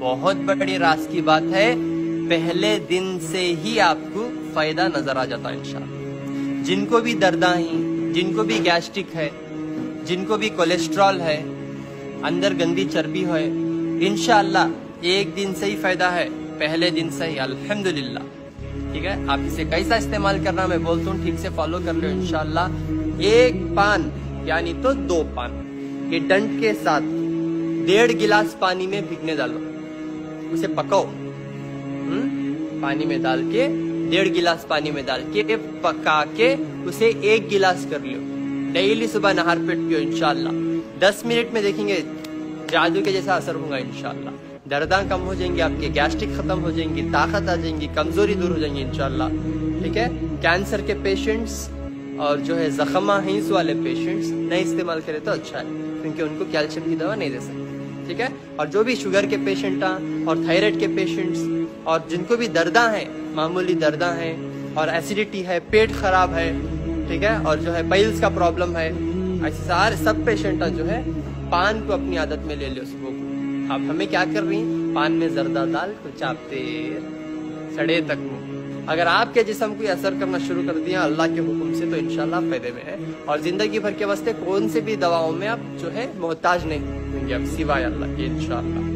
बहुत बड़ी रास की बात है। पहले दिन से ही आपको फ़ायदा नज़र आ जाता है, इंशाल्लाह। जिनको भी दर्दा ही जिनको भी गैस्ट्रिक है, जिनको भी कोलेस्ट्रॉल है, अंदर गंदी चर्बी है इनशाला एक दिन से ही फ़ायदा है, पहले दिन से ही, अल्हम्दुलिल्लाह। ठीक है? आप इसे कैसा इस्तेमाल करना मैं बोलता हूँ, ठीक से फॉलो कर लो इनशाला एक पान, यानी तो दो पान ये डंट के साथ, डेढ़ गिलास पानी में भिगने डालो। उसे पकाओ। हम्म? पानी में डाल के, डेढ़ गिलास पानी में डाल के, पका के, उसे एक गिलास कर लो डेली सुबह नहर पेट पियो इनशाला दस मिनट में देखेंगे, जादू के जैसा असर होगा इनशाला दर्दा कम हो जाएँगे, आपके गैस्ट्रिक खत्म हो जाएँगी, ताकत आ जाएँगी, कमज़ोरी दूर हो जाएँगी इनशाला ठीक है? कैंसर के पेशेंट्स और जो है, जख्मा, हिंस वाले पेशेंट्स नहीं इस्तेमाल करें तो अच्छा है, क्योंकि उनको कैल्शियम की दवा नहीं दे सकते। ठीक है? और जो भी शुगर के पेशेंट और थायराइड के पेशेंट्स और जिनको भी दर्दा है, मामूली दर्दा है, और एसिडिटी है, पेट खराब है, ठीक है? और जो है पाइल्स का प्रॉब्लम है, ऐसे सारे सब पेशेंट जो है, पान को अपनी आदत में ले लो सुबह आप हमें क्या कर रही पान में जर्दा दाल को चापते, सड़े तक अगर आपके जिसम को असर करना शुरू कर दिया, अल्लाह के हुक्म से तो इनशाला फ़ायदे में है। और ज़िंदगी भर के वास्ते कौन से भी दवाओं में आप जो है, मोहताज नहीं होंगे अब सिवाय अल्लाह के इनशाला